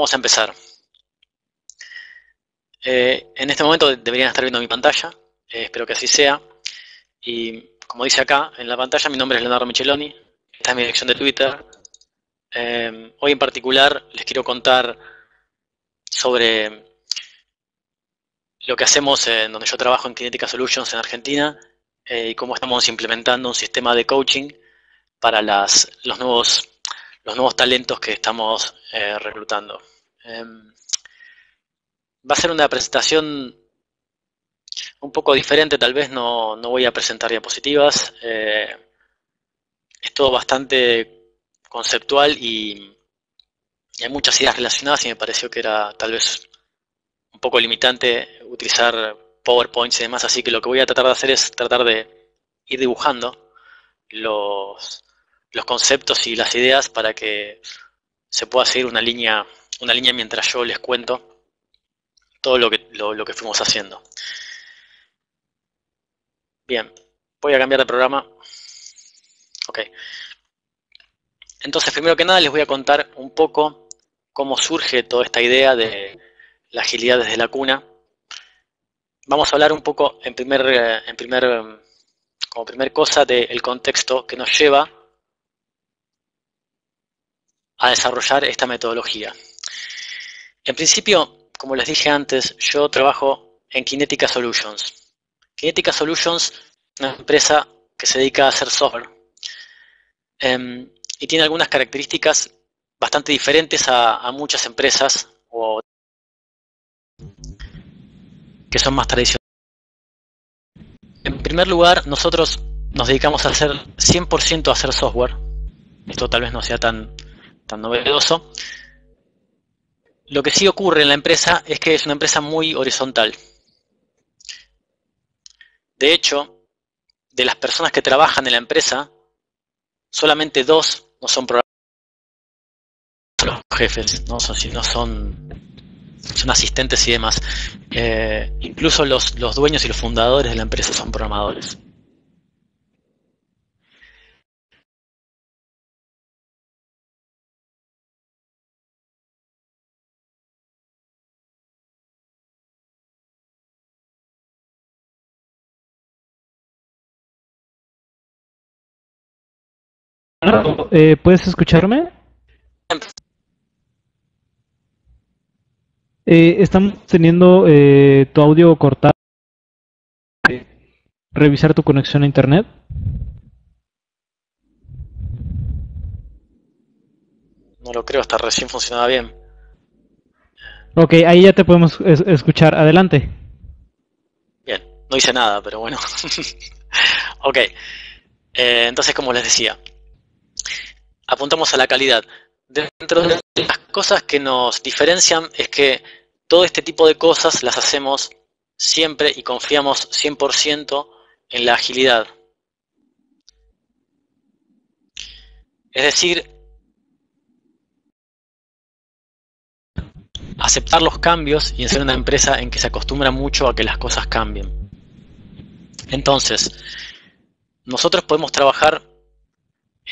vamos a empezar. Eh, en este momento deberían estar viendo mi pantalla, eh, espero que así sea. Y como dice acá en la pantalla, mi nombre es Leonardo Micheloni, esta es mi dirección de Twitter. Eh, hoy en particular les quiero contar sobre lo que hacemos en donde yo trabajo en Kinetica Solutions en Argentina y cómo estamos implementando un sistema de coaching para los nuevos talentos que estamos reclutando. Em, va a ser una presentación un poco diferente, tal vez no, voy a presentar diapositivas. Eh, es todo bastante conceptual y, hay muchas ideas relacionadas y me pareció que era tal vez un poco limitante utilizar PowerPoints y demás, así que lo que voy a tratar de hacer es tratar de ir dibujando los, los conceptos y las ideas para que se pueda seguir una línea, una línea mientras yo les cuento todo lo que, lo, que fuimos haciendo. Bien, voy a cambiar de programa. Ok. Entonces, primero que nada, les voy a contar un poco cómo surge toda esta idea de la agilidad desde la cuna. Vamos a hablar un poco, en primer, en primer, como primer cosa, del contexto que nos lleva a desarrollar esta metodología. En principio, como les dije antes, yo trabajo en Kinetica Solutions. Kinetica Solutions es una empresa que se dedica a hacer software em, y tiene algunas características bastante diferentes a, muchas empresas que son más tradicionales. En primer lugar, nosotros nos dedicamos a hacer 100% a hacer software. Esto tal vez no sea tan, tan novedoso. Lo que sí ocurre en la empresa es que es una empresa muy horizontal. De hecho, de las personas que trabajan en la empresa, solamente dos no son los jefes, no son, no son, son asistentes y demás. Eh, incluso los, los dueños y los fundadores de la empresa son programadores. Eh, ¿Puedes escucharme? Eh, estamos teniendo eh, tu audio cortado. Revisar tu conexión a internet. No lo creo, hasta recién funcionaba bien. Ok, ahí ya te podemos escuchar. Adelante. Bien, no hice nada, pero bueno. ok, entonces como les decía, apuntamos a la calidad. Dentro de las cosas que nos diferencian es que todo este tipo de cosas las hacemos siempre y confiamos 100% en la agilidad. Es decir, aceptar los cambios y ser una empresa en que se acostumbra mucho a que las cosas cambien. Entonces, nosotros podemos trabajar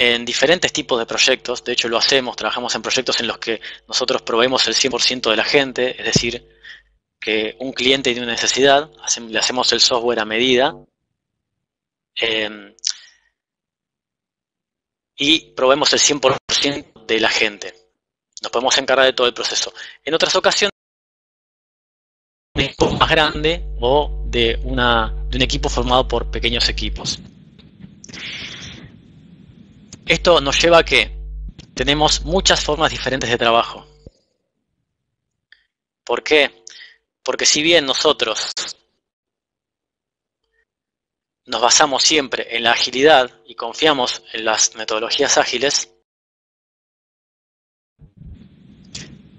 en diferentes tipos de proyectos, de hecho lo hacemos, trabajamos en proyectos en los que nosotros proveemos el 100% de la gente, es decir, que un cliente tiene una necesidad, le hacemos el software a medida em, y proveemos el 100% de la gente. Nos podemos encargar de todo el proceso. En otras ocasiones, un equipo más grande o de, una, de un equipo formado por pequeños equipos. Esto nos lleva a que tenemos muchas formas diferentes de trabajo. ¿Por qué? Porque si bien nosotros nos basamos siempre en la agilidad y confiamos en las metodologías ágiles,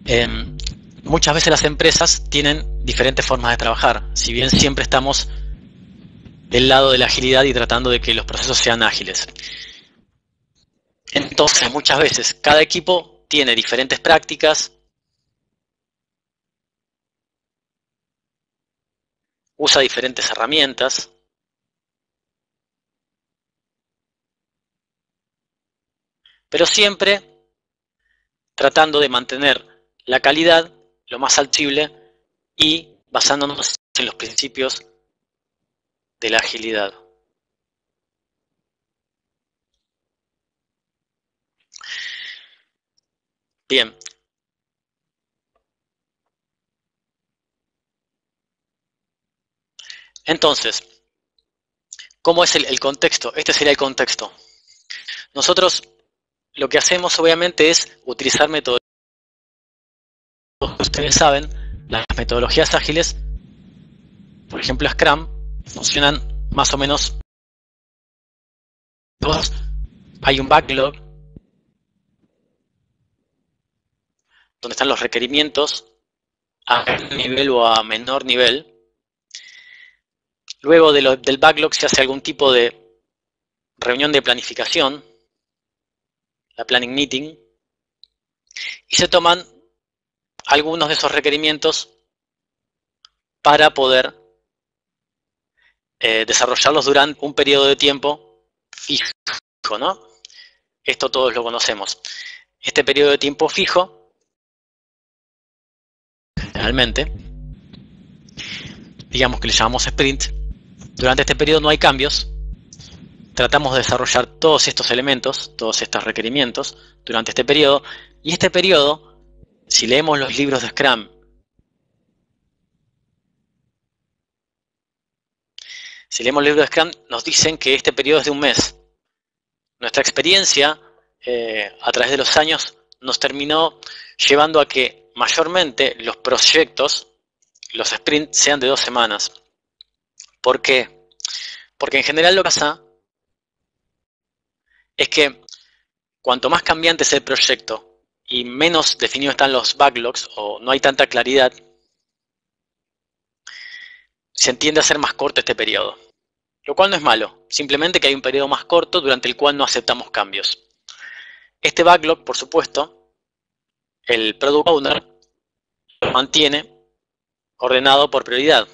em, muchas veces las empresas tienen diferentes formas de trabajar. Si bien siempre estamos del lado de la agilidad y tratando de que los procesos sean ágiles. Entonces, muchas veces, cada equipo tiene diferentes prácticas, usa diferentes herramientas, pero siempre tratando de mantener la calidad lo más accesible y basándonos en los principios de la agilidad. Bien. Entonces, ¿cómo es el, contexto? Este sería el contexto. Nosotros lo que hacemos obviamente es utilizar metodologías. Ustedes saben, las metodologías ágiles, por ejemplo Scrum, funcionan más o menos. Hay un backlog donde están los requerimientos a nivel o a menor nivel. Luego del backlog se hace algún tipo de reunión de planificación, la planning meeting, y se toman algunos de esos requerimientos para poder eh, desarrollarlos durante un periodo de tiempo fijo, ¿no? Esto todos lo conocemos. Este periodo de tiempo fijo generalmente, digamos que le llamamos sprint, durante este periodo no hay cambios, tratamos de desarrollar todos estos elementos, todos estos requerimientos durante este periodo, y este periodo, si leemos los libros de Scrum, si leemos los libros de Scrum, nos dicen que este periodo es de un mes. Nuestra experiencia eh, a través de los años nos terminó llevando a que mayormente los proyectos, los sprints, sean de dos semanas. ¿Por qué? Porque en general lo que pasa es que cuanto más cambiante es el proyecto y menos definidos están los backlogs o no hay tanta claridad, se entiende a ser más corto este periodo. Lo cual no es malo, simplemente que hay un periodo más corto durante el cual no aceptamos cambios. Este backlog, por supuesto, el Product Owner lo mantiene ordenado por prioridad.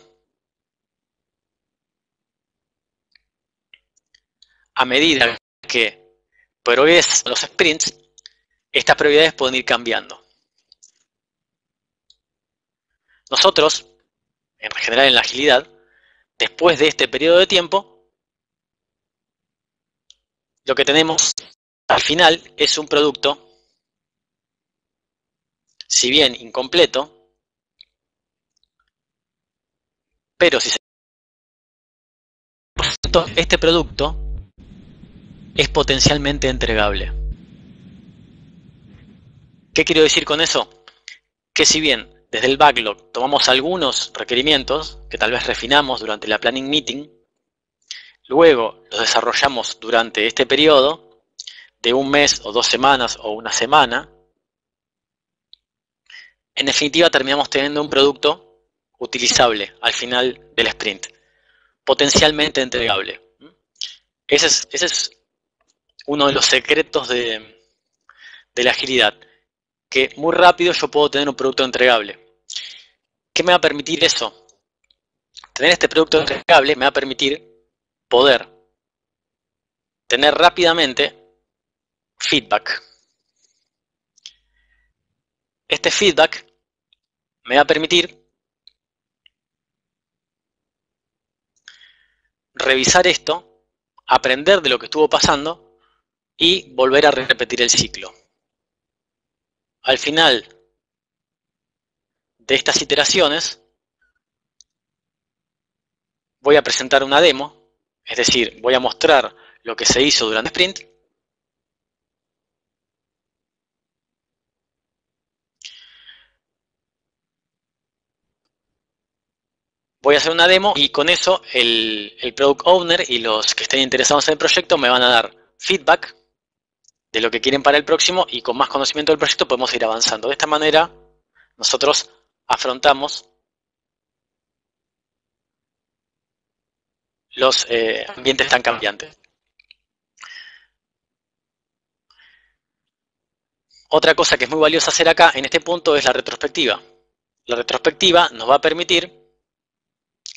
A medida que progresan los sprints, estas prioridades pueden ir cambiando. Nosotros, en general en la agilidad, después de este periodo de tiempo, lo que tenemos al final es un producto si bien incompleto, pero si se este producto es potencialmente entregable. ¿Qué quiero decir con eso? Que si bien desde el backlog tomamos algunos requerimientos que tal vez refinamos durante la planning meeting, luego los desarrollamos durante este periodo de un mes o dos semanas o una semana, en definitiva terminamos teniendo un producto utilizable al final del sprint, potencialmente entregable. Ese es, uno de los secretos de, la agilidad, que muy rápido yo puedo tener un producto entregable. ¿Qué me va a permitir eso? Tener este producto entregable me va a permitir poder tener rápidamente feedback. Este feedback me va a permitir revisar esto, aprender de lo que estuvo pasando y volver a repetir el ciclo. Al final de estas iteraciones, voy a presentar una demo, es decir, voy a mostrar lo que se hizo durante sprint voy a hacer una demo y con eso el, Product Owner y los que estén interesados en el proyecto me van a dar feedback de lo que quieren para el próximo y con más conocimiento del proyecto podemos ir avanzando. De esta manera nosotros afrontamos los eh, ambientes tan cambiantes. Otra cosa que es muy valiosa hacer acá en este punto es la retrospectiva. La retrospectiva nos va a permitir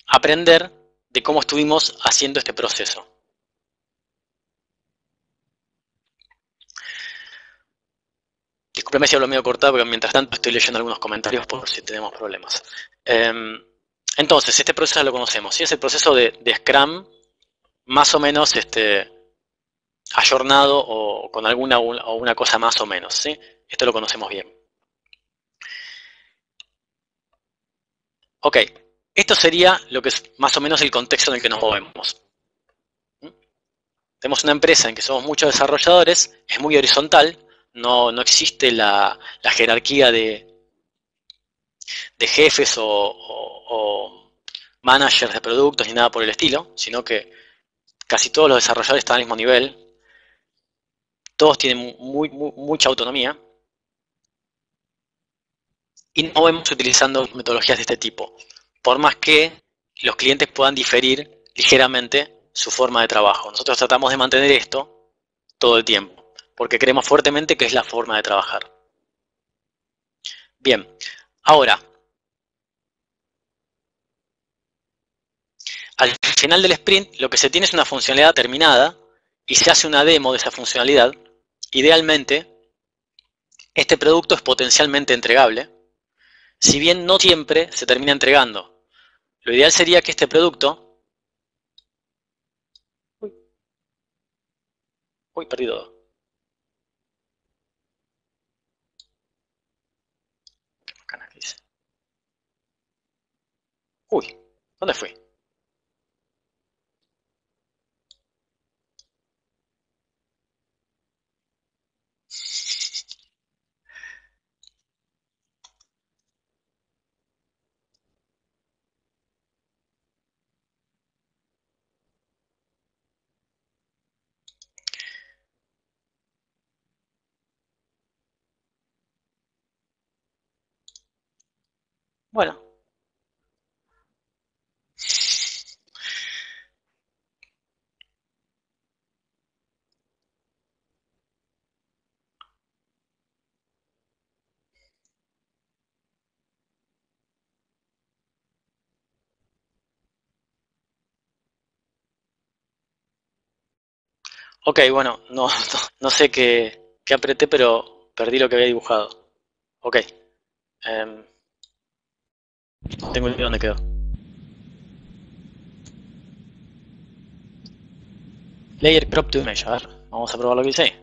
aprender de cómo estuvimos haciendo este proceso. Disculpeme si hablo medio cortado, porque mientras tanto estoy leyendo algunos comentarios por si tenemos problemas. Em, entonces, este proceso lo conocemos, ¿sí? es el proceso de, Scrum más o menos este, ayornado o con alguna o una cosa más o menos. ¿sí? Esto lo conocemos bien. Ok, esto sería lo que es más o menos el contexto en el que nos movemos. Tenemos una empresa en que somos muchos desarrolladores, es muy horizontal, no, existe la, jerarquía de, de jefes o managers de productos ni nada por el estilo, sino que casi todos los desarrolladores están al mismo nivel, todos tienen mucha autonomía. Y no vemos utilizando metodologías de este tipo, por más que los clientes puedan diferir ligeramente su forma de trabajo. Nosotros tratamos de mantener esto todo el tiempo, porque creemos fuertemente que es la forma de trabajar. Bien, ahora, Al final del sprint lo que se tiene es una funcionalidad terminada y se hace una demo de esa funcionalidad. Idealmente, este producto es potencialmente entregable, si bien no siempre se termina entregando. Lo ideal sería que este producto... Uy, Uy perdido. Uy, ¿dónde fui? Bueno. Ok, bueno, no, no, sé qué, qué, apreté, pero perdí lo que había dibujado. Ok. Em, tengo idea dónde quedó. Layer crop to image. A ver, vamos a probar lo que dice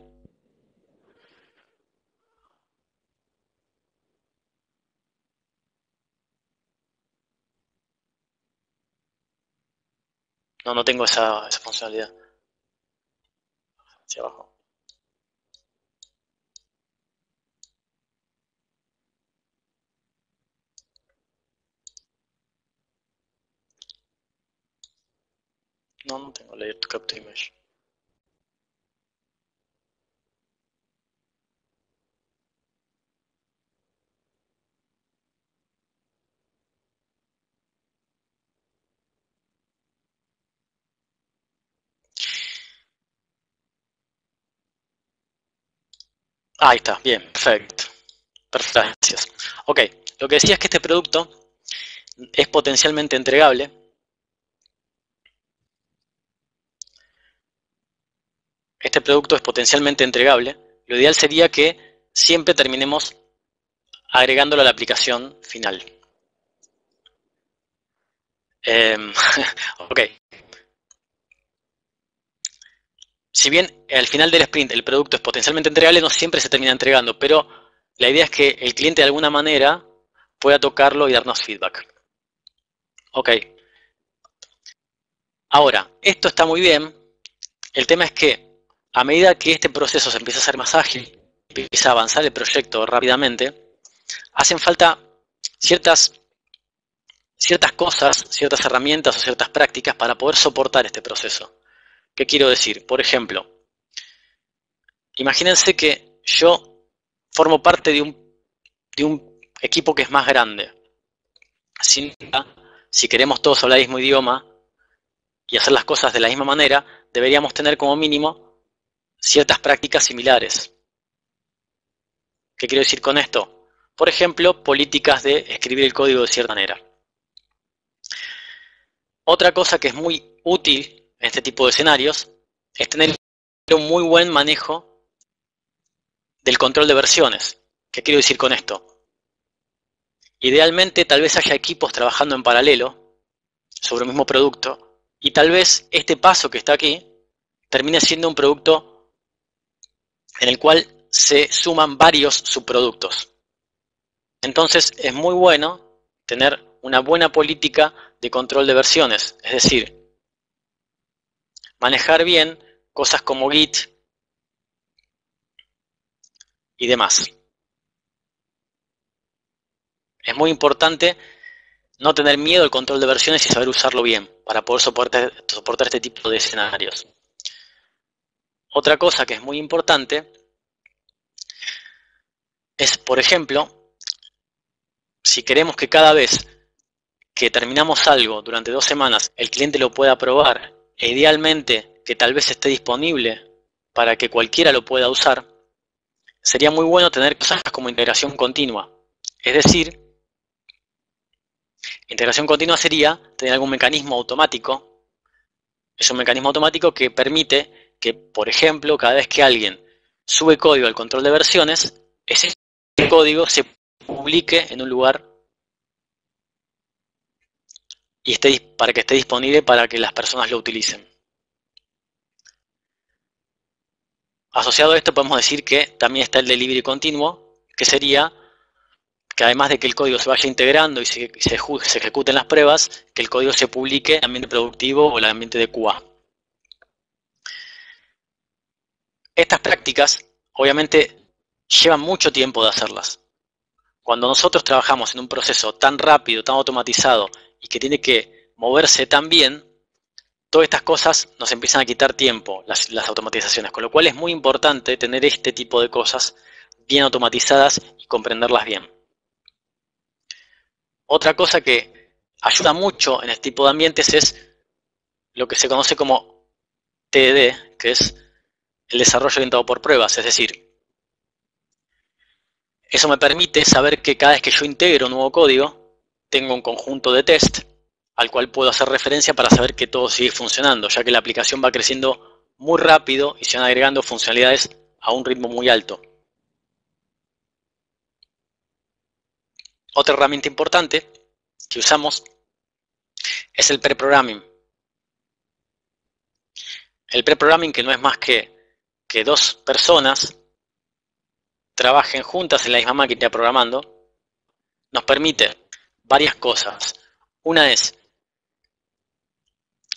No, no tengo esa, esa funcionalidad. Hacia abajo. No, no tengo layer to capture image. Ahí está, bien, perfecto. Perfecto, gracias. Ok, lo que decía es que este producto es potencialmente entregable este producto es potencialmente entregable, lo ideal sería que siempre terminemos agregándolo a la aplicación final. Em, ok. Si bien al final del sprint el producto es potencialmente entregable, no siempre se termina entregando, pero la idea es que el cliente de alguna manera pueda tocarlo y darnos feedback. Ok. Ahora, esto está muy bien. El tema es que a medida que este proceso se empieza a ser más ágil, empieza a avanzar el proyecto rápidamente, hacen falta ciertas, ciertas cosas, ciertas herramientas o ciertas prácticas para poder soportar este proceso. ¿Qué quiero decir? Por ejemplo, imagínense que yo formo parte de un, de un equipo que es más grande. si queremos todos hablar el mismo idioma y hacer las cosas de la misma manera, deberíamos tener como mínimo ciertas prácticas similares. ¿Qué quiero decir con esto? Por ejemplo, políticas de escribir el código de cierta manera. Otra cosa que es muy útil en este tipo de escenarios es tener un muy buen manejo del control de versiones. ¿Qué quiero decir con esto? Idealmente tal vez haya equipos trabajando en paralelo sobre el mismo producto y tal vez este paso que está aquí termine siendo un producto en el cual se suman varios subproductos. Entonces es muy bueno tener una buena política de control de versiones, es decir, manejar bien cosas como Git y demás. Es muy importante no tener miedo al control de versiones y saber usarlo bien para poder soportar, soportar este tipo de escenarios. Otra cosa que es muy importante es, por ejemplo, si queremos que cada vez que terminamos algo durante dos semanas el cliente lo pueda probar e idealmente que tal vez esté disponible para que cualquiera lo pueda usar, sería muy bueno tener cosas como integración continua. Es decir, integración continua sería tener algún mecanismo automático. Es un mecanismo automático que permite que, por ejemplo, cada vez que alguien sube código al control de versiones, ese código se publique en un lugar y esté, para que esté disponible para que las personas lo utilicen. Asociado a esto podemos decir que también está el delivery continuo, que sería que además de que el código se vaya integrando y se, se, se ejecuten las pruebas, que el código se publique en el ambiente productivo o el ambiente de QA. Estas prácticas, obviamente, llevan mucho tiempo de hacerlas. Cuando nosotros trabajamos en un proceso tan rápido, tan automatizado y que tiene que moverse tan bien, todas estas cosas nos empiezan a quitar tiempo, las, automatizaciones, con lo cual es muy importante tener este tipo de cosas bien automatizadas y comprenderlas bien. Otra cosa que ayuda mucho en este tipo de ambientes es lo que se conoce como TED, que es el desarrollo orientado por pruebas, es decir, eso me permite saber que cada vez que yo integro un nuevo código, tengo un conjunto de test al cual puedo hacer referencia para saber que todo sigue funcionando, ya que la aplicación va creciendo muy rápido y se van agregando funcionalidades a un ritmo muy alto. Otra herramienta importante que usamos es el pre-programming. El pre-programming que no es más que, que dos personas trabajen juntas en la misma máquina programando, nos permite varias cosas. Una es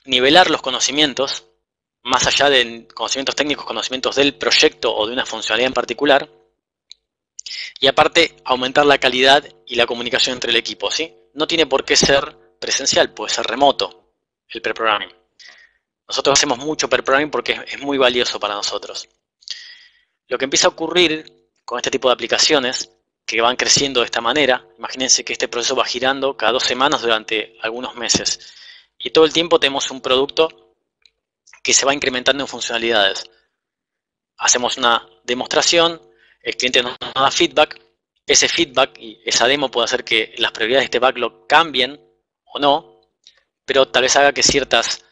nivelar los conocimientos, más allá de conocimientos técnicos, conocimientos del proyecto o de una funcionalidad en particular, y aparte aumentar la calidad y la comunicación entre el equipo. ¿sí? No tiene por qué ser presencial, puede ser remoto el pre-programming. Nosotros hacemos mucho pre-programming porque es muy valioso para nosotros. Lo que empieza a ocurrir con este tipo de aplicaciones que van creciendo de esta manera, imagínense que este proceso va girando cada dos semanas durante algunos meses. Y todo el tiempo tenemos un producto que se va incrementando en funcionalidades. Hacemos una demostración, el cliente nos da feedback, ese feedback y esa demo puede hacer que las prioridades de este backlog cambien o no, pero tal vez haga que ciertas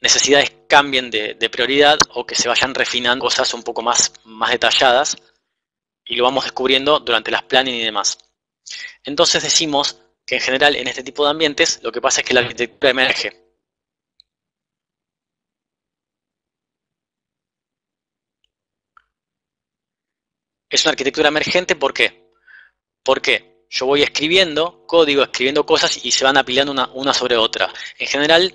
necesidades cambien de, prioridad o que se vayan refinando cosas un poco más, más detalladas y lo vamos descubriendo durante las planning y demás. Entonces decimos que en general en este tipo de ambientes lo que pasa es que la arquitectura emerge. Es una arquitectura emergente, ¿por qué? Porque yo voy escribiendo código, escribiendo cosas y se van apilando una, una sobre otra. En general,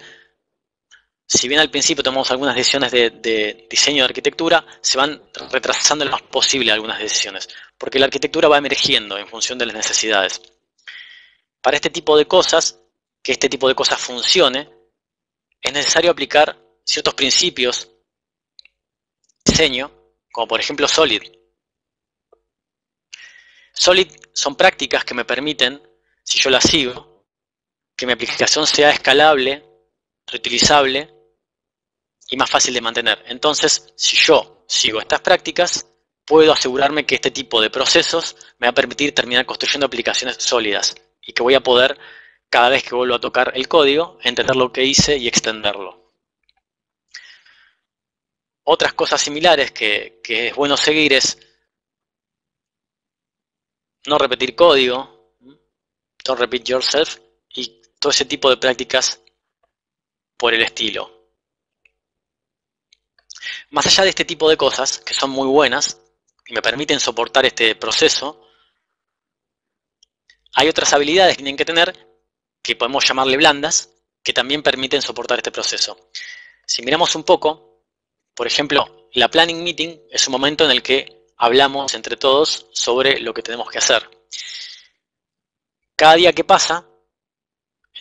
si bien al principio tomamos algunas decisiones de, diseño de arquitectura, se van retrasando lo más posible algunas decisiones, porque la arquitectura va emergiendo en función de las necesidades. Para este tipo de cosas, que este tipo de cosas funcione, es necesario aplicar ciertos principios de diseño, como por ejemplo Solid. Solid son prácticas que me permiten, si yo las sigo, que mi aplicación sea escalable, reutilizable y más fácil de mantener. Entonces, si yo sigo estas prácticas, puedo asegurarme que este tipo de procesos me va a permitir terminar construyendo aplicaciones sólidas y que voy a poder, cada vez que vuelvo a tocar el código, entender lo que hice y extenderlo. Otras cosas similares que, es bueno seguir es no repetir código, don't repeat yourself, y todo ese tipo de prácticas por el estilo. Más allá de este tipo de cosas, que son muy buenas y me permiten soportar este proceso, hay otras habilidades que tienen que tener, que podemos llamarle blandas, que también permiten soportar este proceso. Si miramos un poco, por ejemplo, la planning meeting es un momento en el que hablamos entre todos sobre lo que tenemos que hacer. Cada día que pasa,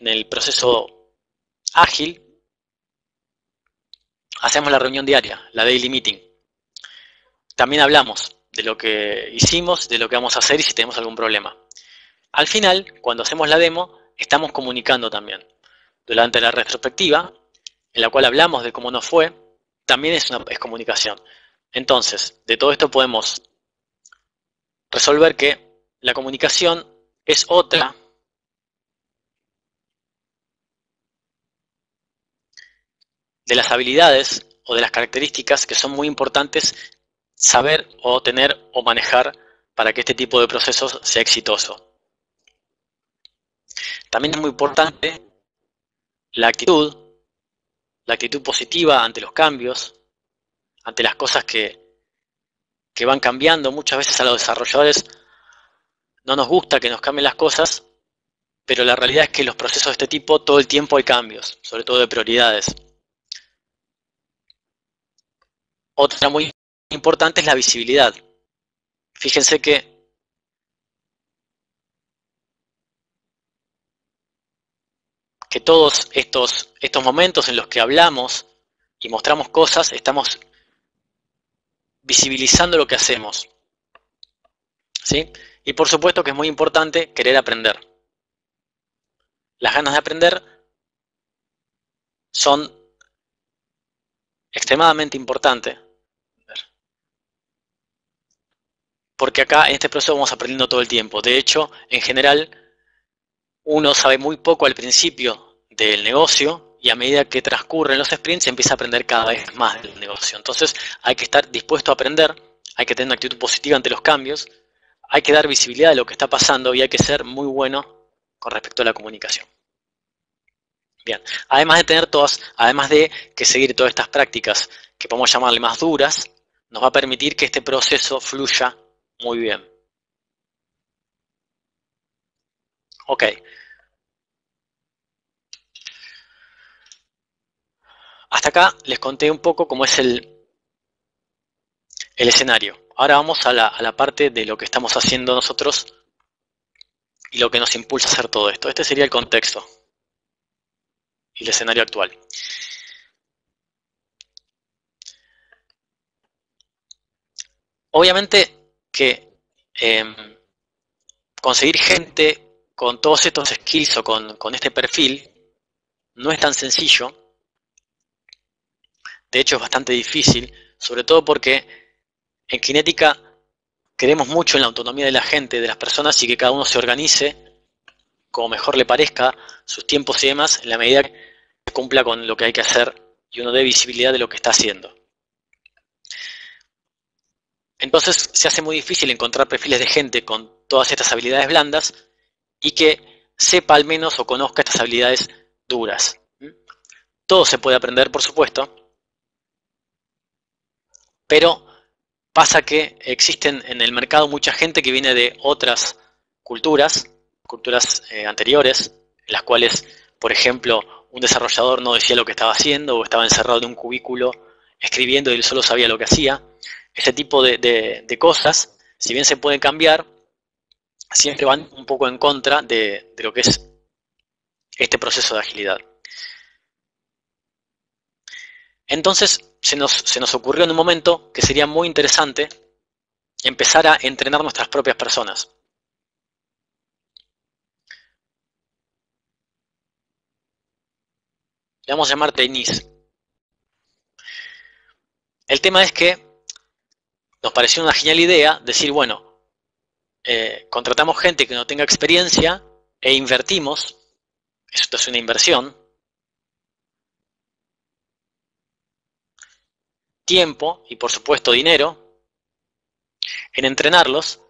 en el proceso ágil, hacemos la reunión diaria, la daily meeting. También hablamos de lo que hicimos, de lo que vamos a hacer y si tenemos algún problema. Al final, cuando hacemos la demo, estamos comunicando también. Durante la retrospectiva, en la cual hablamos de cómo nos fue, también es, una, es comunicación. Entonces, de todo esto podemos resolver que la comunicación es otra de las habilidades o de las características que son muy importantes saber o tener o manejar para que este tipo de procesos sea exitoso. También es muy importante la actitud, la actitud positiva ante los cambios, ante las cosas que, que van cambiando. Muchas veces a los desarrolladores no nos gusta que nos cambien las cosas, pero la realidad es que los procesos de este tipo todo el tiempo hay cambios, sobre todo de prioridades. Otra muy importante es la visibilidad. Fíjense que que todos estos, estos momentos en los que hablamos y mostramos cosas, estamos visibilizando lo que hacemos. ¿Sí? Y por supuesto que es muy importante querer aprender. Las ganas de aprender son extremadamente importantes porque acá en este proceso vamos aprendiendo todo el tiempo. De hecho, en general, uno sabe muy poco al principio del negocio y a medida que transcurren los sprints empieza a aprender cada vez más del negocio. Entonces hay que estar dispuesto a aprender, hay que tener una actitud positiva ante los cambios, hay que dar visibilidad a lo que está pasando y hay que ser muy bueno con respecto a la comunicación. Bien, además de tener todas, además de que seguir todas estas prácticas que podemos llamarle más duras, nos va a permitir que este proceso fluya muy bien. Ok. Hasta acá les conté un poco cómo es el, el escenario. Ahora vamos a la, a la parte de lo que estamos haciendo nosotros y lo que nos impulsa a hacer todo esto. Este sería el contexto y el escenario actual. Obviamente que em, conseguir gente con todos estos skills o con, con este perfil no es tan sencillo. De hecho, es bastante difícil, sobre todo porque en Kinética creemos mucho en la autonomía de la gente, de las personas, y que cada uno se organice como mejor le parezca, sus tiempos y demás, en la medida que cumpla con lo que hay que hacer y uno dé visibilidad de lo que está haciendo. Entonces se hace muy difícil encontrar perfiles de gente con todas estas habilidades blandas y que sepa al menos o conozca estas habilidades duras. Todo se puede aprender, por supuesto, pero pasa que existen en el mercado mucha gente que viene de otras culturas, culturas eh, anteriores, en las cuales, por ejemplo, un desarrollador no decía lo que estaba haciendo o estaba encerrado en un cubículo escribiendo y él solo sabía lo que hacía ese tipo de, cosas, si bien se pueden cambiar, siempre van un poco en contra de, lo que es este proceso de agilidad. Entonces se nos, se nos ocurrió en un momento que sería muy interesante empezar a entrenar nuestras propias personas. Le vamos a llamar trainees. El tema es que nos pareció una genial idea decir, bueno, eh, contratamos gente que no tenga experiencia e invertimos, esto es una inversión, tiempo y por supuesto dinero en entrenarlos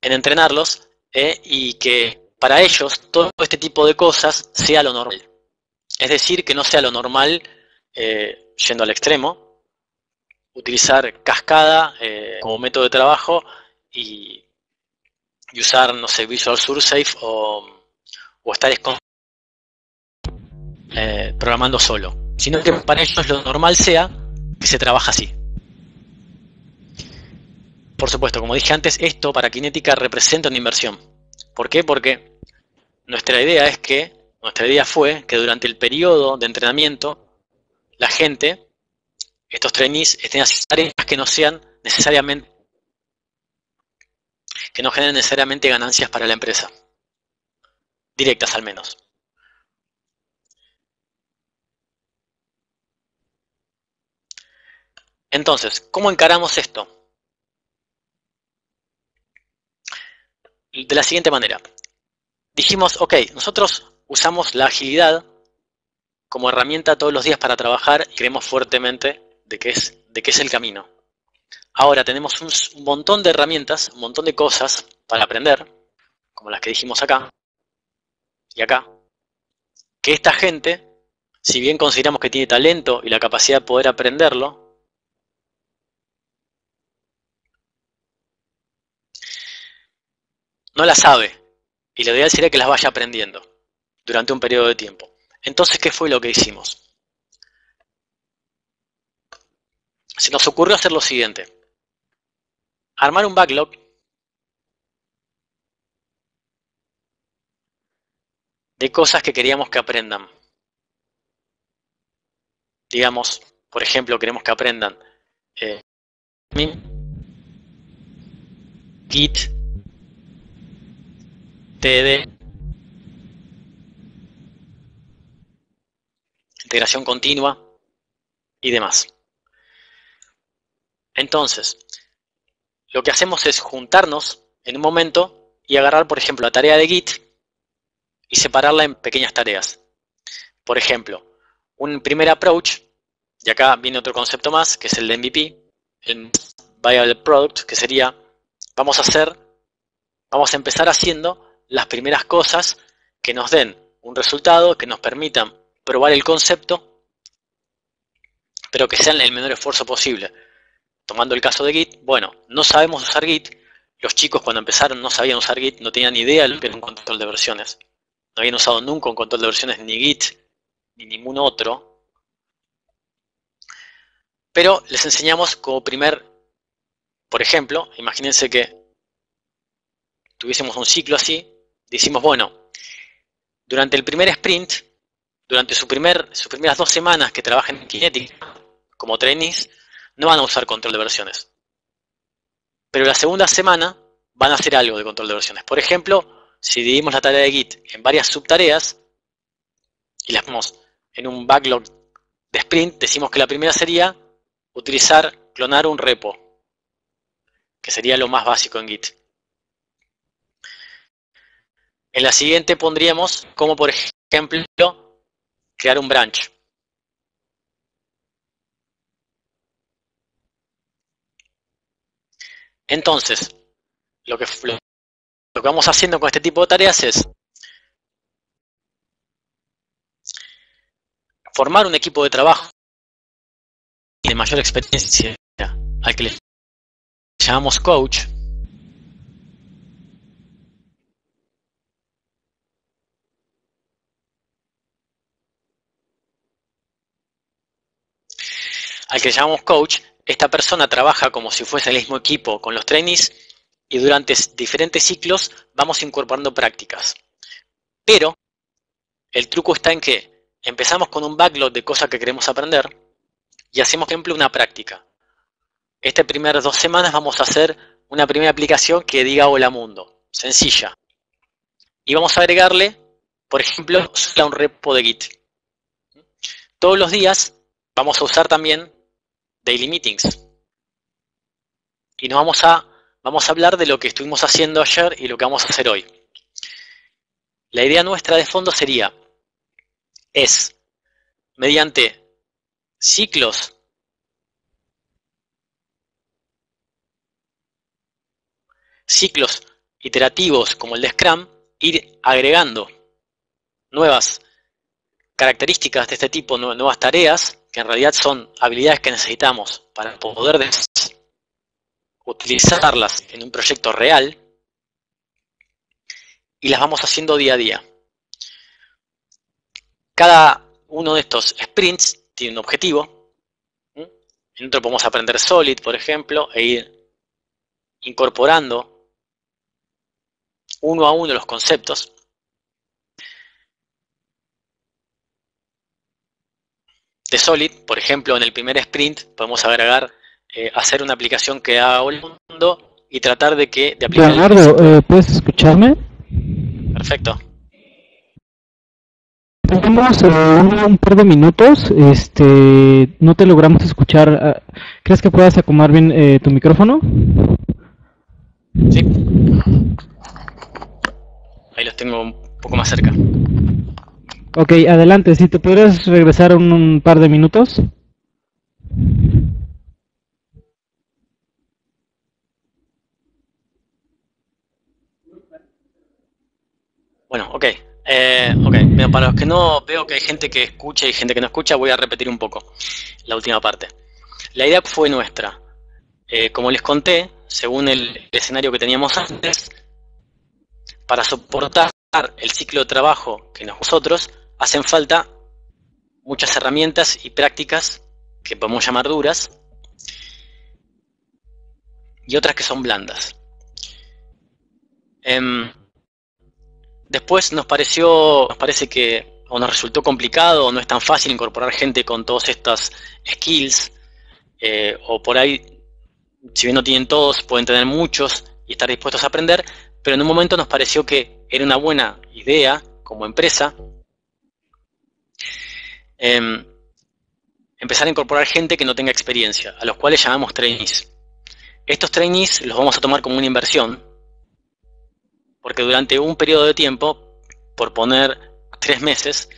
en entrenarlos eh, y que para ellos todo este tipo de cosas sea lo normal. Es decir, que no sea lo normal, eh, yendo al extremo, utilizar cascada eh, como método de trabajo y, usar, no sé, Visual SurSafe o, o estar programando solo, sino que para ellos lo normal sea que se trabaja así. Por supuesto, como dije antes, esto para Kinética representa una inversión. ¿Por qué? Porque nuestra idea es que, nuestra idea fue que durante el periodo de entrenamiento, la gente, estos trainees, estén haciendo tareas que no sean necesariamente, que no generen necesariamente ganancias para la empresa. Directas al menos. Entonces, ¿cómo encaramos esto? de la siguiente manera. Dijimos, ok, nosotros usamos la agilidad como herramienta todos los días para trabajar y creemos fuertemente de que es, de es el camino. Ahora tenemos un, montón de herramientas, un montón de cosas para aprender, como las que dijimos acá y acá, que esta gente, si bien consideramos que tiene talento y la capacidad de poder aprenderlo, no la sabe. Y lo ideal sería que las vaya aprendiendo durante un periodo de tiempo. Entonces, ¿qué fue lo que hicimos? Se nos ocurrió hacer lo siguiente. Armar un backlog de cosas que queríamos que aprendan. Digamos, por ejemplo, queremos que aprendan eh, Git, TD, integración continua y demás. Entonces, lo que hacemos es juntarnos en un momento y agarrar, por ejemplo, la tarea de Git y separarla en pequeñas tareas. Por ejemplo, un primer approach, y acá viene otro concepto más, que es el de MVP, el Viable Product, que sería, vamos a hacer, vamos a empezar haciendo las primeras cosas que nos den un resultado, que nos permitan probar el concepto, pero que sean el menor esfuerzo posible. Tomando el caso de Git, bueno, no sabemos usar Git, los chicos cuando empezaron no sabían usar Git, no tenían ni idea de lo que era un control de versiones. No habían usado nunca un control de versiones ni Git, ni ningún otro. Pero les enseñamos como primer, por ejemplo, imagínense que tuviésemos un ciclo así, decimos, bueno, durante el primer sprint, durante sus primeras dos semanas que trabajen en Kinetic como trainees, no van a usar control de versiones. Pero la segunda semana van a hacer algo de control de versiones. Por ejemplo, si dividimos la tarea de Git en varias subtareas y las ponemos en un backlog de sprint, decimos que la primera sería utilizar, clonar un repo, que sería lo más básico en Git. En la siguiente pondríamos como por ejemplo crear un branch. Entonces, lo que, lo que vamos haciendo con este tipo de tareas es formar un equipo de trabajo de mayor experiencia al que le llamamos coach al que llamamos coach, esta persona trabaja como si fuese el mismo equipo con los trainees y durante diferentes ciclos vamos incorporando prácticas. Pero el truco está en que empezamos con un backlog de cosas que queremos aprender y hacemos, por ejemplo, una práctica. Estas primeras dos semanas vamos a hacer una primera aplicación que diga hola mundo, sencilla. Y vamos a agregarle, por ejemplo, a un repo de Git. Todos los días vamos a usar también daily meetings. Y nos vamos a, vamos a hablar de lo que estuvimos haciendo ayer y lo que vamos a hacer hoy. La idea nuestra de fondo sería, es, mediante ciclos ciclos iterativos como el de Scrum, ir agregando nuevas características de este tipo, nuevas tareas, que en realidad son habilidades que necesitamos para poder utilizarlas en un proyecto real, y las vamos haciendo día a día. Cada uno de estos sprints tiene un objetivo. En otro podemos aprender Solid, por ejemplo, e ir incorporando uno a uno los conceptos. De Solid, por ejemplo, en el primer sprint podemos agregar, eh, hacer una aplicación que haga el mundo y tratar de que... De aplicar Leonardo, eh, ¿puedes escucharme? Perfecto. Tenemos eh, un, par de minutos, este, no te logramos escuchar. Ah, ¿Crees que puedas acomodar bien eh, tu micrófono? Sí. Ahí los tengo un poco más cerca. Ok, adelante, si te podrías regresar un par de minutos. Bueno, ok. Eh, ok, para los que no veo que hay gente que escucha y gente que no escucha, voy a repetir un poco la última parte. La idea fue nuestra. Eh, como les conté, según el escenario que teníamos antes, para soportar el ciclo de trabajo que nosotros, hacen falta muchas herramientas y prácticas que podemos llamar duras y otras que son blandas. Em, Después nos pareció, nos parece que o nos resultó complicado o no es tan fácil incorporar gente con todas estas skills, eh, o por ahí, si bien no tienen todos, pueden tener muchos y estar dispuestos a aprender, pero en un momento nos pareció que era una buena idea como empresa em, empezar a incorporar gente que no tenga experiencia, a los cuales llamamos trainees. Estos trainees los vamos a tomar como una inversión, porque durante un periodo de tiempo, por poner tres meses,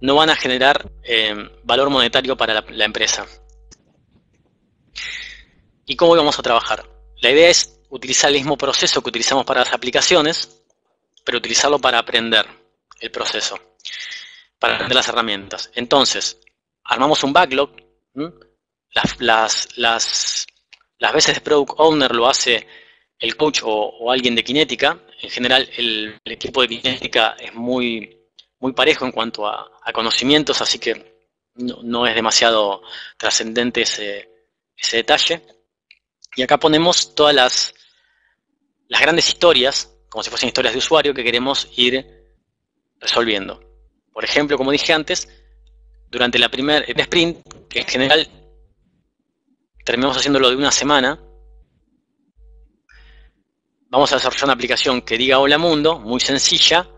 no van a generar eh, valor monetario para la, empresa. ¿Y cómo vamos a trabajar? La idea es utilizar el mismo proceso que utilizamos para las aplicaciones, pero utilizarlo para aprender el proceso, para aprender las herramientas. Entonces, armamos un backlog, las, las, las veces de Product Owner lo hace el coach o, alguien de Kinética. En general, el, equipo de Kinética es muy, muy parejo en cuanto a, conocimientos, así que no, es demasiado trascendente ese, detalle. Y acá ponemos todas las, las grandes historias, como si fuesen historias de usuario, que queremos ir resolviendo. Por ejemplo, como dije antes, durante la primer sprint, que en general terminamos haciéndolo de una semana, vamos a desarrollar una aplicación que diga hola mundo, muy sencilla,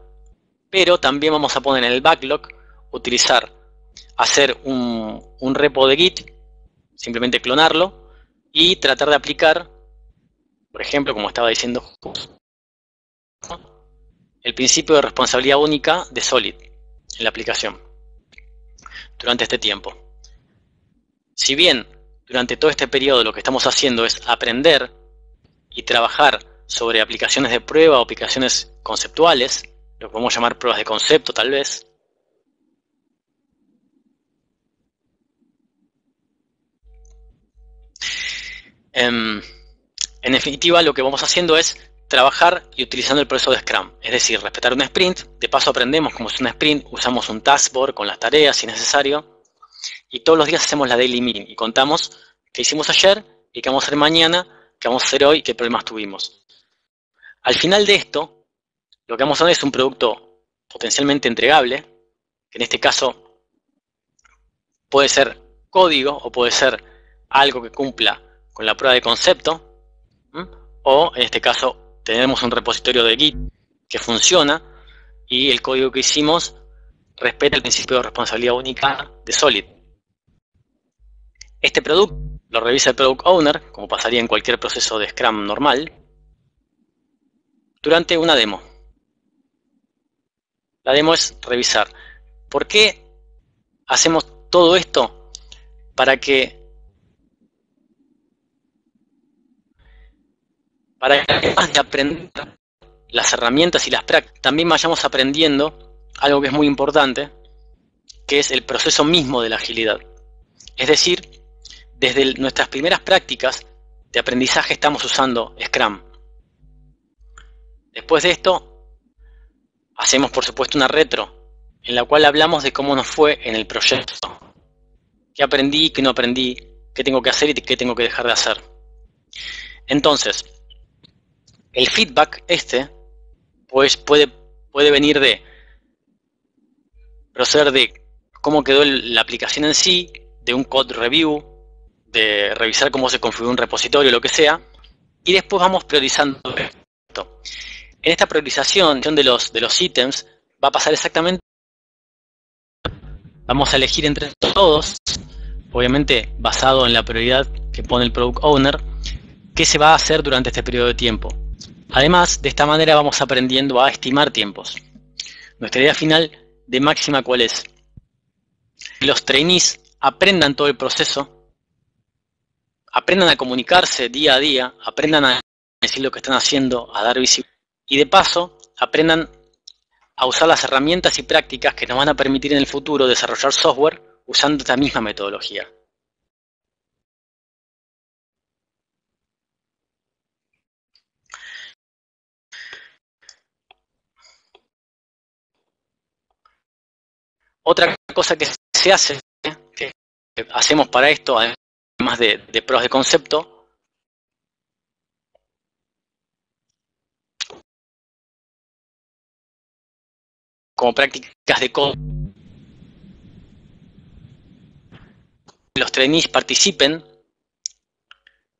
pero también vamos a poner en el backlog, utilizar, hacer un, repo de Git, simplemente clonarlo, y tratar de aplicar, por ejemplo, como estaba diciendo el principio de responsabilidad única de Solid en la aplicación durante este tiempo. Si bien durante todo este periodo lo que estamos haciendo es aprender y trabajar sobre aplicaciones de prueba o aplicaciones conceptuales, lo que podemos llamar pruebas de concepto tal vez. Em, en, definitiva, lo que vamos haciendo es trabajar y utilizando el proceso de Scrum, es decir, respetar un sprint, de paso aprendemos cómo es un sprint, usamos un taskboard con las tareas si necesario, y todos los días hacemos la daily meeting y contamos qué hicimos ayer y qué vamos a hacer mañana, qué vamos a hacer hoy, qué problemas tuvimos. Al final de esto, lo que vamos a ver es un producto potencialmente entregable, que en este caso puede ser código o puede ser algo que cumpla con la prueba de concepto, o en este caso tenemos un repositorio de Git que funciona y el código que hicimos respeta el principio de responsabilidad única de Solid. Este producto lo revisa el Product Owner, como pasaría en cualquier proceso de Scrum normal, durante una demo. La demo es revisar. ¿Por qué hacemos todo esto? Para que para que además de aprender las herramientas y las prácticas, también vayamos aprendiendo algo que es muy importante, que es el proceso mismo de la agilidad. Es decir, desde nuestras primeras prácticas de aprendizaje estamos usando Scrum. Después de esto, hacemos por supuesto una retro, en la cual hablamos de cómo nos fue en el proyecto. ¿Qué aprendí, qué no aprendí, qué tengo que hacer y qué tengo que dejar de hacer? Entonces, el feedback este pues puede, puede venir de proceder de cómo quedó la aplicación en sí, de un code review, de revisar cómo se configuró un repositorio, lo que sea, y después vamos priorizando esto. En esta priorización de los, de los ítems va a pasar exactamente, vamos a elegir entre todos, obviamente basado en la prioridad que pone el Product Owner, qué se va a hacer durante este periodo de tiempo. Además, de esta manera vamos aprendiendo a estimar tiempos. Nuestra idea final de máxima cuál es? Que los trainees aprendan todo el proceso, aprendan a comunicarse día a día, aprendan a decir lo que están haciendo, a dar visibilidad y de paso aprendan a usar las herramientas y prácticas que nos van a permitir en el futuro desarrollar software usando esta misma metodología. Otra cosa que se hace, que hacemos para esto, además de, pruebas de concepto, como prácticas de código, los trainees participen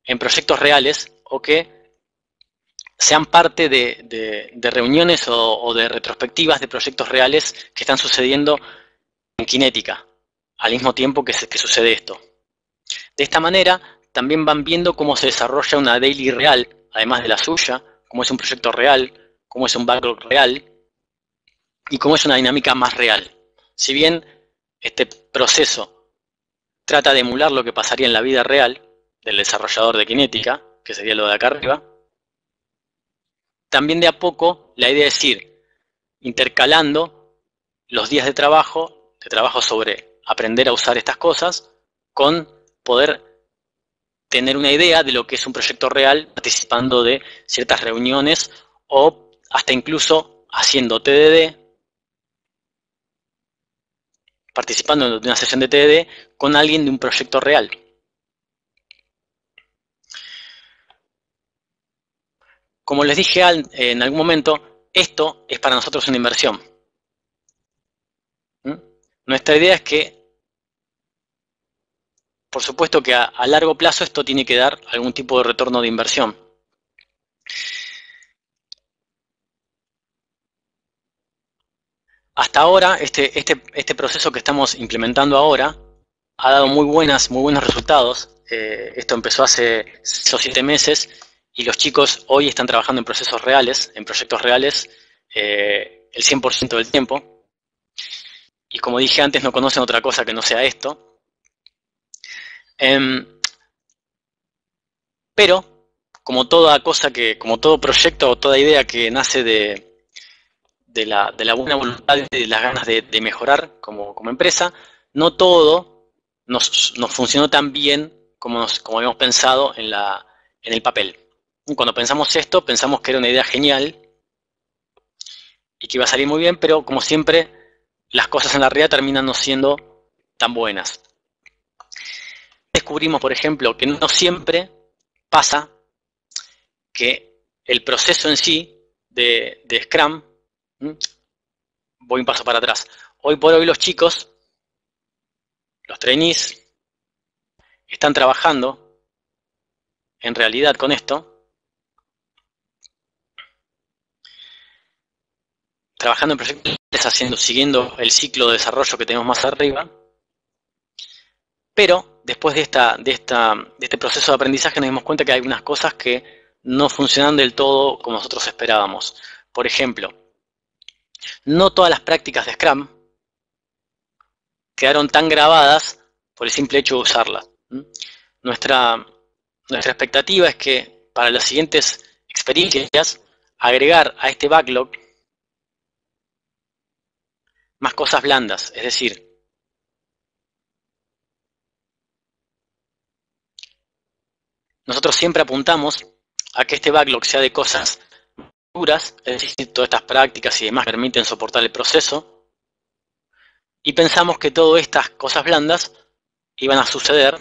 en proyectos reales o que sean parte de, reuniones o, de retrospectivas de proyectos reales que están sucediendo cinética, al mismo tiempo que, que sucede esto. De esta manera, también van viendo cómo se desarrolla una daily real, además de la suya, cómo es un proyecto real, cómo es un backlog real y cómo es una dinámica más real. Si bien este proceso trata de emular lo que pasaría en la vida real del desarrollador de cinética, que sería lo de acá arriba, también de a poco la idea es ir intercalando los días de trabajo de trabajo sobre aprender a usar estas cosas con poder tener una idea de lo que es un proyecto real participando de ciertas reuniones o hasta incluso haciendo TDD, participando de una sesión de TDD con alguien de un proyecto real. Como les dije en algún momento, esto es para nosotros una inversión. Nuestra idea es que, por supuesto que a, largo plazo esto tiene que dar algún tipo de retorno de inversión. Hasta ahora, este, este, este, proceso que estamos implementando ahora ha dado muy, buenas, muy buenos resultados. Eh, esto empezó hace 6 o 7 meses y los chicos hoy están trabajando en procesos reales, en proyectos reales, eh, el 100% del tiempo y como dije antes, no conocen otra cosa que no sea esto. Em, pero, como toda cosa que, como todo proyecto o toda idea que nace de, de, la, buena voluntad y de las ganas de, mejorar como, empresa, no todo nos, funcionó tan bien como, como habíamos pensado en, la, en el papel. Cuando pensamos esto, pensamos que era una idea genial y que iba a salir muy bien, pero como siempre, las cosas en la realidad terminan no siendo tan buenas. Descubrimos, por ejemplo, que no siempre pasa que el proceso en sí de, Scrum, voy un paso para atrás, hoy por hoy los chicos, los trainees, están trabajando en realidad con esto, trabajando en proyectos haciendo, siguiendo el ciclo de desarrollo que tenemos más arriba, pero después de, esta, de, esta, de este proceso de aprendizaje nos dimos cuenta que hay algunas cosas que no funcionan del todo como nosotros esperábamos. Por ejemplo, no todas las prácticas de Scrum quedaron tan grabadas por el simple hecho de usarlas. Nuestra, nuestra expectativa es que para las siguientes experiencias agregar a este backlog más cosas blandas, es decir, nosotros siempre apuntamos a que este backlog sea de cosas duras, es decir, todas estas prácticas y demás permiten soportar el proceso, y pensamos que todas estas cosas blandas iban a suceder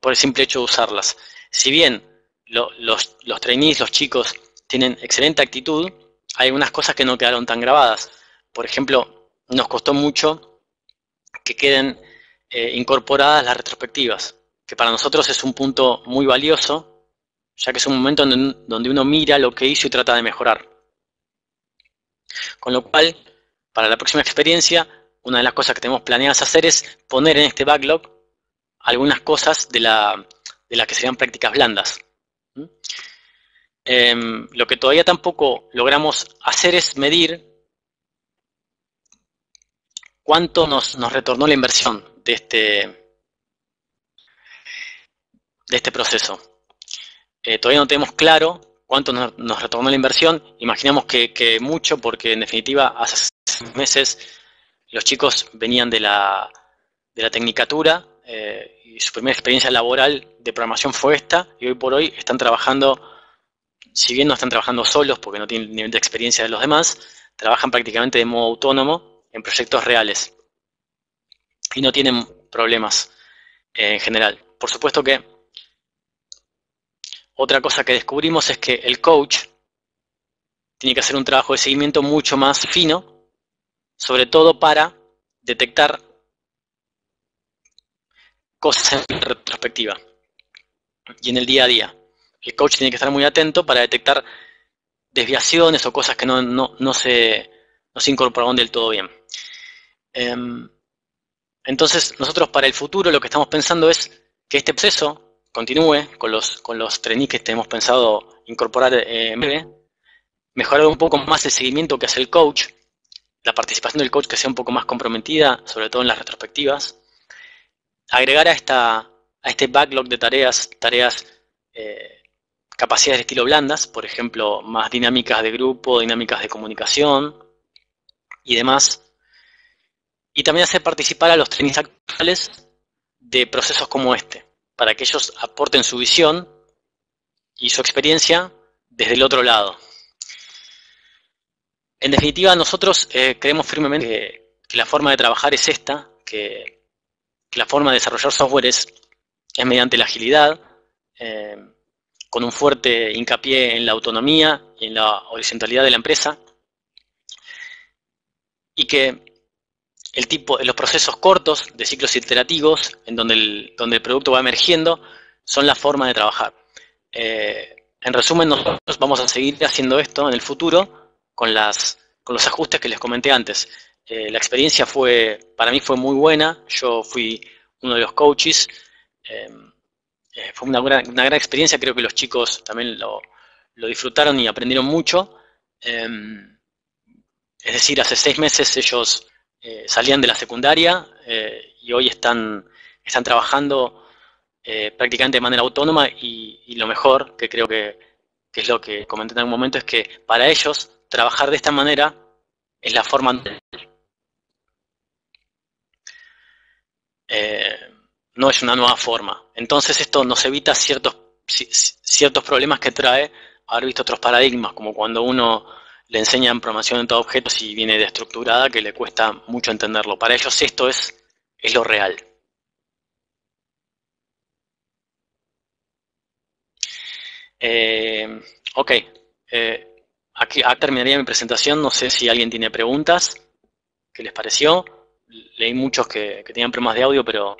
por el simple hecho de usarlas. Si bien los, los trainees, los chicos, tienen excelente actitud, hay unas cosas que no quedaron tan grabadas. Por ejemplo, nos costó mucho que queden eh, incorporadas las retrospectivas, que para nosotros es un punto muy valioso, ya que es un momento donde uno mira lo que hizo y trata de mejorar. Con lo cual, para la próxima experiencia, una de las cosas que tenemos planeadas hacer es poner en este backlog algunas cosas de, la, de las que serían prácticas blandas. Em, lo que todavía tampoco logramos hacer es medir cuánto nos, retornó la inversión de este, de este proceso. Eh, todavía no tenemos claro cuánto nos, retornó la inversión. Imaginamos que, mucho, porque en definitiva hace meses los chicos venían de la, de la tecnicatura eh, y su primera experiencia laboral de programación fue esta, y hoy por hoy están trabajando, si bien no están trabajando solos porque no tienen nivel de experiencia de los demás, trabajan prácticamente de modo autónomo en proyectos reales y no tienen problemas eh, en general. Por supuesto que otra cosa que descubrimos es que el coach tiene que hacer un trabajo de seguimiento mucho más fino, sobre todo para detectar cosas en retrospectiva y en el día a día. El coach tiene que estar muy atento para detectar desviaciones o cosas que no, se, no se incorporaron del todo bien. Em, entonces, nosotros para el futuro lo que estamos pensando es que este proceso continúe con los, con los que tenemos pensado incorporar eh, en breve, mejorar un poco más el seguimiento que hace el coach, la participación del coach que sea un poco más comprometida, sobre todo en las retrospectivas, agregar a, esta, a este backlog de tareas, tareas, eh, capacidades de estilo blandas, por ejemplo, más dinámicas de grupo, dinámicas de comunicación y demás. Y también hacer participar a los trainees actuales de procesos como este, para que ellos aporten su visión y su experiencia desde el otro lado. En definitiva, nosotros eh, creemos firmemente que la forma de trabajar es esta, que la forma de desarrollar software es, mediante la agilidad, eh, con un fuerte hincapié en la autonomía y en la horizontalidad de la empresa, y que el tipo, los procesos cortos de ciclos iterativos, en donde el, donde el producto va emergiendo, son la forma de trabajar. Eh, en resumen, nosotros vamos a seguir haciendo esto en el futuro con, las, con los ajustes que les comenté antes. Eh, la experiencia fue, para mí fue muy buena, yo fui uno de los coaches, em, eh, fue una gran, una gran, experiencia, creo que los chicos también lo, disfrutaron y aprendieron mucho. Em, es decir, hace seis meses ellos eh, salían de la secundaria y hoy están, están trabajando prácticamente de manera autónoma y, lo mejor, que creo que, que, es lo que comenté en algún momento, es que para ellos trabajar de esta manera es la forma Eh, no es una nueva forma. Entonces esto nos evita ciertos, ciertos problemas que trae haber visto otros paradigmas, como cuando uno le enseña en programación en todo objeto y viene destructurada, que le cuesta mucho entenderlo. Para ellos esto es, es lo real. Eh, ok, eh, aquí, aquí terminaría mi presentación. No sé si alguien tiene preguntas. ¿Qué les pareció? leí muchos que, tenían problemas de audio, pero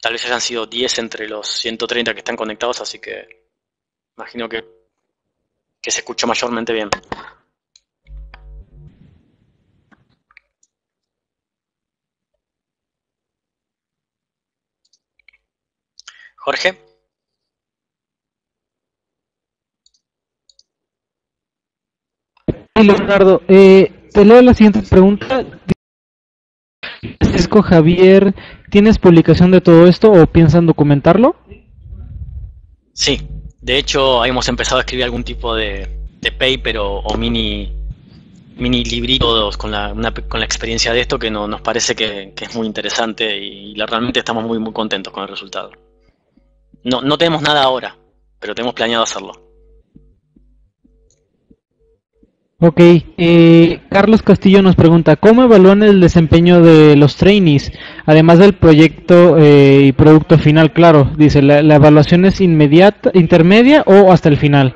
tal vez hayan sido 10 entre los 130 que están conectados, así que imagino que, que se escuchó mayormente bien. Jorge. Leonardo, eh, te leo la siguiente pregunta. Francisco Javier, ¿tienes publicación de todo esto o piensan documentarlo? Sí, de hecho hemos empezado a escribir algún tipo de, paper o, mini mini libritos con la, con la experiencia de esto que no, nos parece que, es muy interesante y, realmente estamos muy muy contentos con el resultado. No, no tenemos nada ahora, pero tenemos planeado hacerlo. Ok, eh, Carlos Castillo nos pregunta, ¿cómo evalúan el desempeño de los trainees? Además del proyecto eh, y producto final, claro, dice, ¿la, evaluación es inmediata, intermedia o hasta el final?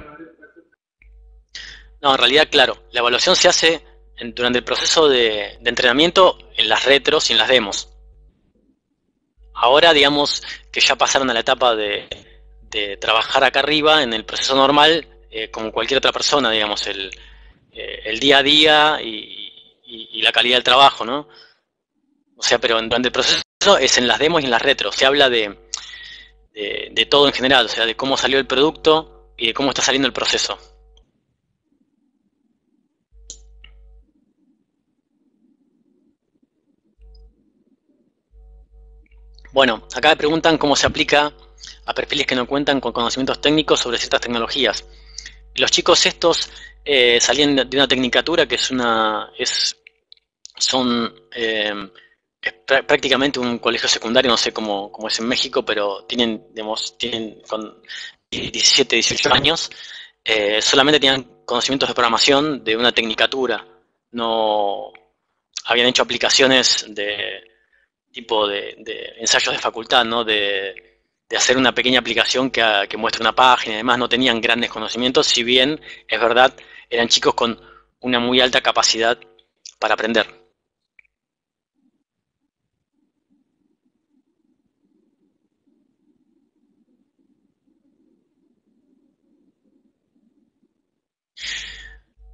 No, en realidad, claro, la evaluación se hace durante el proceso de, entrenamiento en las retros y en las demos. Ahora, digamos, que ya pasaron a la etapa de, trabajar acá arriba, en el proceso normal, eh, como cualquier otra persona, digamos, el eh, el día a día y, la calidad del trabajo, ¿no? O sea, pero durante el proceso es en las demos y en las retros. Se habla de, de, todo en general, o sea, de cómo salió el producto y de cómo está saliendo el proceso. Bueno, acá me preguntan cómo se aplica a perfiles que no cuentan con conocimientos técnicos sobre ciertas tecnologías. Los chicos estos eh, salían de una tecnicatura que es una es son eh, prácticamente un colegio secundario, no sé cómo, cómo, es en México, pero tienen, digamos, tienen con 17, 18 años, eh, solamente tenían conocimientos de programación de una tecnicatura, no habían hecho aplicaciones de tipo de, de ensayos de facultad, ¿no? De, de hacer una pequeña aplicación que, que muestre una página y demás, no tenían grandes conocimientos, si bien es verdad, eran chicos con una muy alta capacidad para aprender.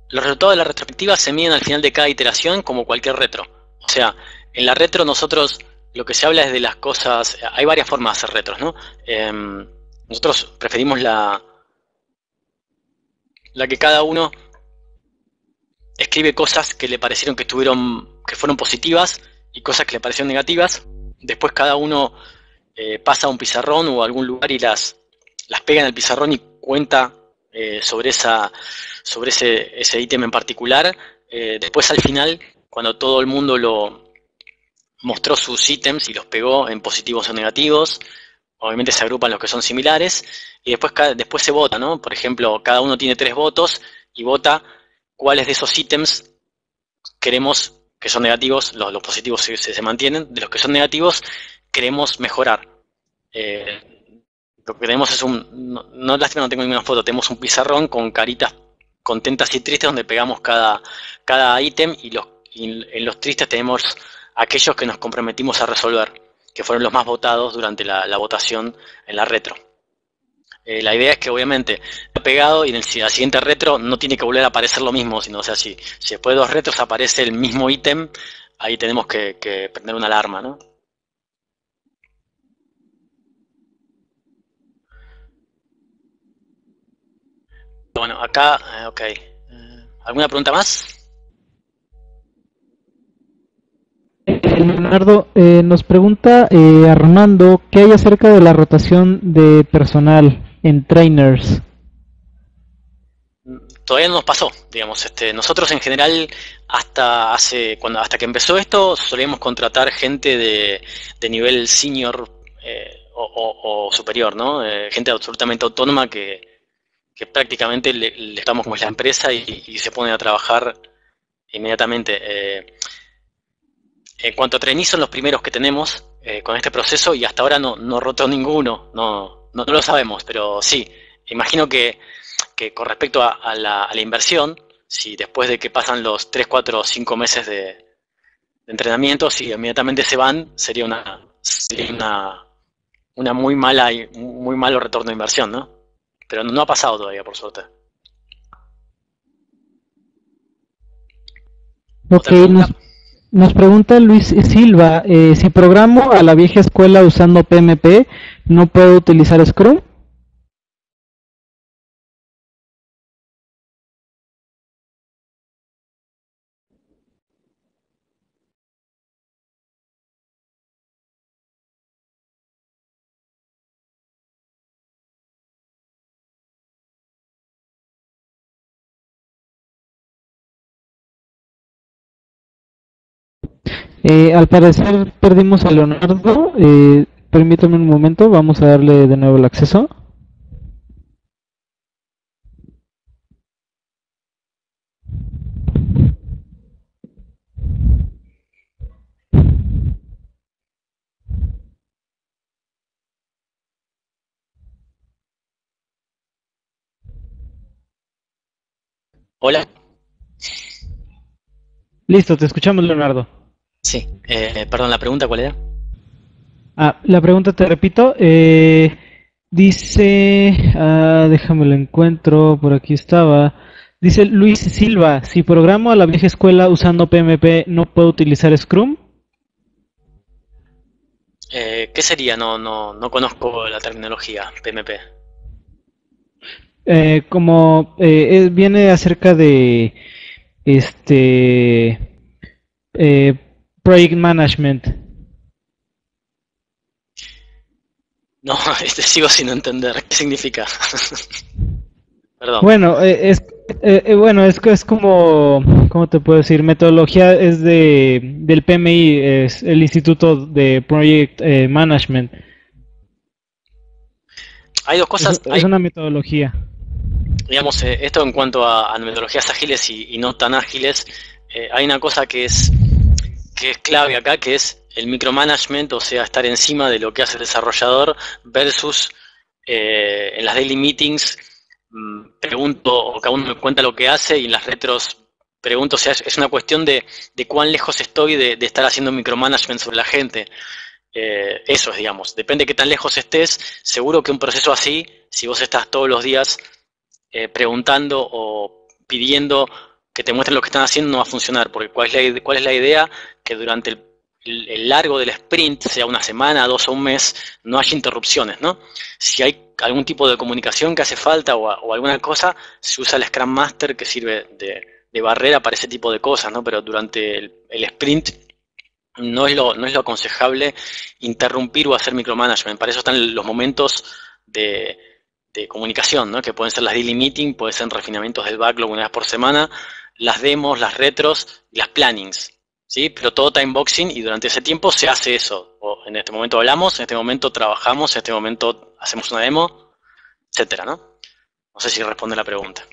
Los resultados de la retrospectiva se miden al final de cada iteración como cualquier retro. O sea, en la retro nosotros lo que se habla es de las cosas, hay varias formas de hacer retros, ¿no? Em, nosotros preferimos la, la que cada uno escribe cosas que le parecieron que estuvieron, que fueron positivas y cosas que le parecieron negativas. Después cada uno eh, pasa a un pizarrón o a algún lugar y las, las pega en el pizarrón y cuenta eh, sobre, esa, sobre ese, ítem en particular. Eh, después al final, cuando todo el mundo lo, mostró sus ítems y los pegó en positivos o negativos. Obviamente se agrupan los que son similares y después, después se vota, ¿no? Por ejemplo, cada uno tiene tres votos y vota cuáles de esos ítems queremos que son negativos, los, positivos se, mantienen, de los que son negativos queremos mejorar. Eh, lo que tenemos es un, no, no lástima no tengo ninguna foto, tenemos un pizarrón con caritas contentas y tristes donde pegamos cada, cada ítem y, los, y en los tristes tenemos aquellos que nos comprometimos a resolver, que fueron los más votados durante la, votación en la retro. Eh, la idea es que obviamente ha pegado y en el, siguiente retro no tiene que volver a aparecer lo mismo, sino o sea, si, si después de dos retros aparece el mismo ítem, ahí tenemos que, prender una alarma, ¿no? Bueno, acá, eh, ok. Eh, ¿Alguna pregunta más? Leonardo eh, nos pregunta eh, Armando qué hay acerca de la rotación de personal en trainers. Todavía no nos pasó, digamos, este, nosotros en general hasta hace cuando hasta que empezó esto solíamos contratar gente de, nivel senior eh, o, superior, ¿no? Eh, gente absolutamente autónoma que, prácticamente le, estamos como la empresa y, se pone a trabajar inmediatamente. En cuanto a trainees son los primeros que tenemos eh, con este proceso y hasta ahora no, no rotó ninguno, no, no, lo sabemos, pero sí, imagino que, con respecto a, la, inversión, si después de que pasan los 3, 4 o 5 meses de, entrenamiento, si inmediatamente se van, sería una, una, una muy mala y muy malo retorno de inversión, ¿no? Pero no ha pasado todavía, por suerte. Ok, nos pregunta Luis Silva, eh, si programo a la vieja escuela usando PMP, ¿no puedo utilizar Scrum? Eh, al parecer perdimos a Leonardo. Eh, permítame un momento, vamos a darle de nuevo el acceso. Hola. Listo, te escuchamos, Leonardo. Sí, eh, perdón, la pregunta, ¿cuál era? Ah, la pregunta te repito. Eh, dice, ah, déjame lo encuentro, por aquí estaba. Dice Luis Silva, si programo a la vieja escuela usando PMP, ¿no puedo utilizar Scrum? Eh, ¿Qué sería? No, no, no conozco la terminología PMP. Eh, como eh, viene acerca de este eh, project management. No, este sigo sin entender qué significa. Perdón. Bueno, es bueno es, es como cómo te puedo decir metodología es de del PMI es el Instituto de Project Management. Hay dos cosas. Es, una metodología digamos, eh, esto en cuanto a, metodologías ágiles y, no tan ágiles, eh, hay una cosa que es, que es clave acá, que es el micromanagement, o sea, estar encima de lo que hace el desarrollador versus eh, en las daily meetings mm, pregunto o cada uno me cuenta lo que hace y en las retros pregunto, o sea, es, una cuestión de, cuán lejos estoy de, estar haciendo micromanagement sobre la gente. eso es, digamos, depende de qué tan lejos estés, seguro que un proceso así, si vos estás todos los días eh, preguntando o pidiendo que te muestren lo que están haciendo no va a funcionar, porque ¿cuál es la, cuál es la idea? Que durante el, largo del sprint, sea una semana, dos o un mes, no haya interrupciones, ¿no? Si hay algún tipo de comunicación que hace falta o, alguna cosa, se usa el Scrum Master que sirve de, barrera para ese tipo de cosas, ¿no? Pero durante el, sprint no es, lo, no es lo aconsejable interrumpir o hacer micromanagement. Para eso están los momentos de, de comunicación, ¿no? que pueden ser las daily meeting, pueden ser refinamientos del backlog una vez por semana, las demos, las retros y las plannings. ¿sí? Pero todo timeboxing y durante ese tiempo se hace eso. O en este momento hablamos, en este momento trabajamos, en este momento hacemos una demo, etcétera, ¿no? No sé si responde la pregunta.